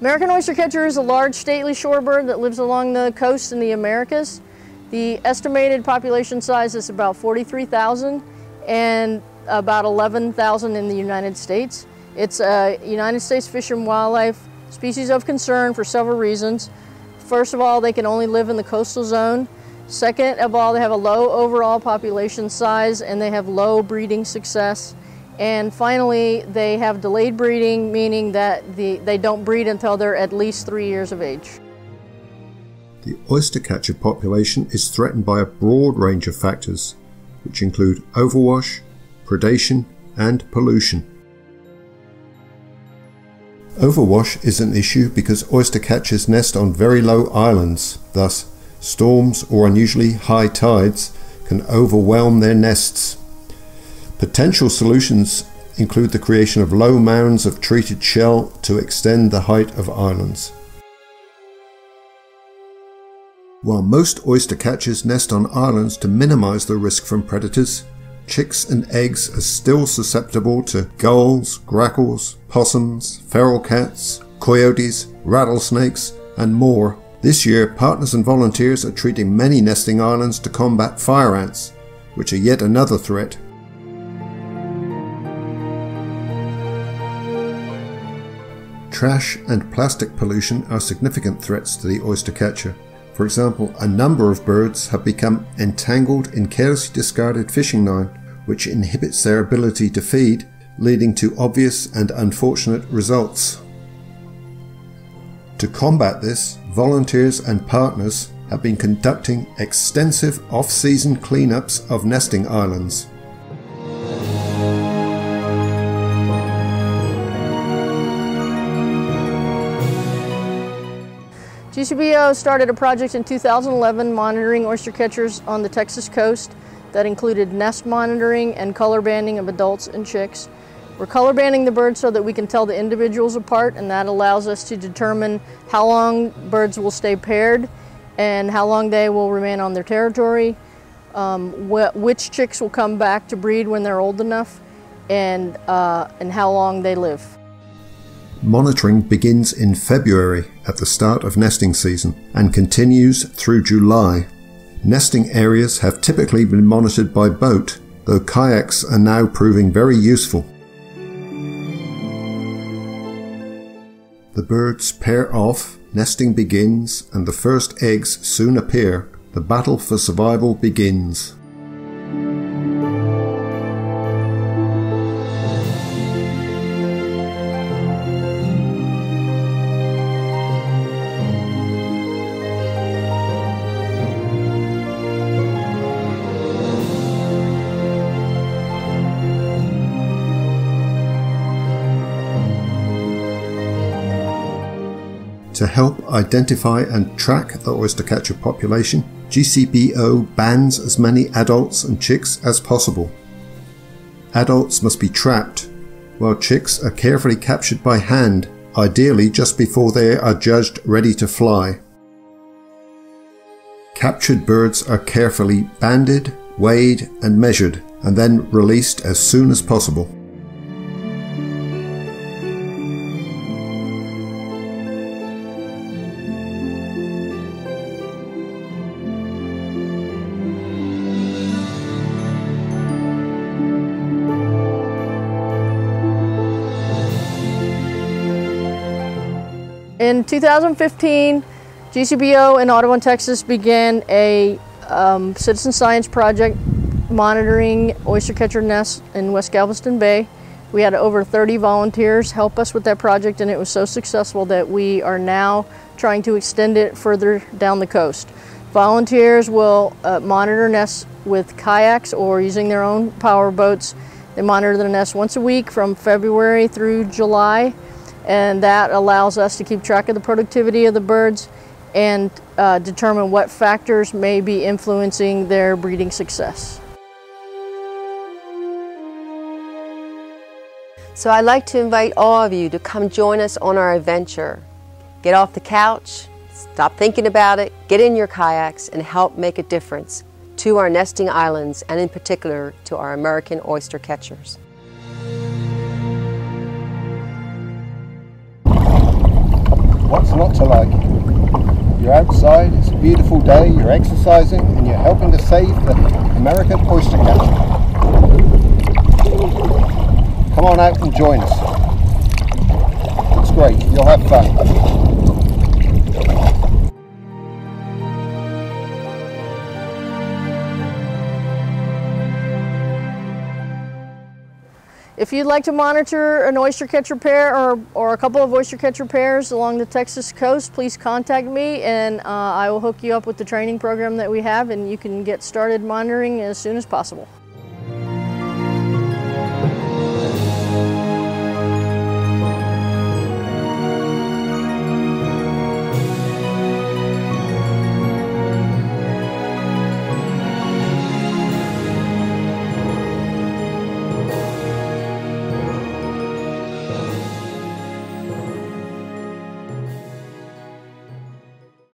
American oyster catcher is a large stately shorebird that lives along the coast in the Americas. The estimated population size is about 43,000 and about 11,000 in the United States. It's a United States Fish and Wildlife species of concern for several reasons. First of all, they can only live in the coastal zone. Second of all, they have a low overall population size and they have low breeding success. And finally, they have delayed breeding, meaning that the, they don't breed until they're at least three years of age. The oystercatcher population is threatened by a broad range of factors, which include overwash, predation, and pollution. Overwash is an issue because oystercatchers nest on very low islands, thus storms or unusually high tides can overwhelm their nests. Potential solutions include the creation of low mounds of treated shell to extend the height of islands. While most oyster catchers nest on islands to minimize the risk from predators, chicks and eggs are still susceptible to gulls, grackles, possums, feral cats, coyotes, rattlesnakes, and more. This year, partners and volunteers are treating many nesting islands to combat fire ants, which are yet another threat. Trash and plastic pollution are significant threats to the oyster catcher. For example, a number of birds have become entangled in carelessly discarded fishing line, which inhibits their ability to feed, leading to obvious and unfortunate results. To combat this, volunteers and partners have been conducting extensive off-season cleanups of nesting islands. GCBO started a project in 2011 monitoring oyster catchers on the Texas coast that included nest monitoring and color banding of adults and chicks. We're color banding the birds so that we can tell the individuals apart and that allows us to determine how long birds will stay paired and how long they will remain on their territory, um, wh which chicks will come back to breed when they're old enough, and, uh, and how long they live. Monitoring begins in February at the start of nesting season and continues through July. Nesting areas have typically been monitored by boat, though kayaks are now proving very useful. The birds pair off, nesting begins, and the first eggs soon appear. The battle for survival begins. To help identify and track the oystercatcher population, GCBO bans as many adults and chicks as possible. Adults must be trapped, while chicks are carefully captured by hand, ideally just before they are judged ready to fly. Captured birds are carefully banded, weighed and measured, and then released as soon as possible. In 2015, GCBO in Audubon, Texas began a um, citizen science project monitoring oyster catcher nests in West Galveston Bay. We had over 30 volunteers help us with that project and it was so successful that we are now trying to extend it further down the coast. Volunteers will uh, monitor nests with kayaks or using their own power boats. They monitor the nests once a week from February through July and that allows us to keep track of the productivity of the birds and uh, determine what factors may be influencing their breeding success. So I'd like to invite all of you to come join us on our adventure. Get off the couch, stop thinking about it, get in your kayaks and help make a difference to our nesting islands and in particular to our American oyster catchers. What's not to like? You're outside, it's a beautiful day, you're exercising, and you're helping to save the American oyster catcher. Come on out and join us. It's great, you'll have fun. If you'd like to monitor an oyster catcher pair or, or a couple of oyster catcher pairs along the Texas coast, please contact me and uh, I will hook you up with the training program that we have and you can get started monitoring as soon as possible.